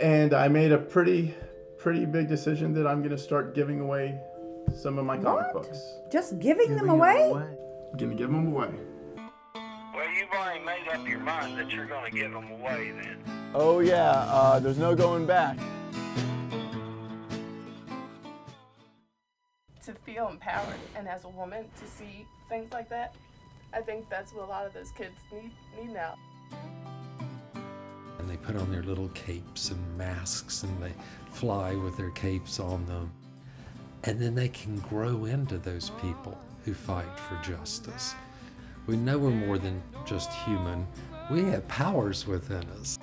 and I made a pretty, pretty big decision that I'm gonna start giving away some of my comic What? books. Just giving them away? I'm Gonna give them away. Well, you've already made up your mind that you're going to give them away then. Oh yeah, uh, there's no going back. to feel empowered and as a woman to see things like that i think that's what a lot of those kids need need now And they put on their little capes and masks and they fly with their capes on them. And then they can grow into those people who fight for justice. We know we're more than just human, we have powers within us.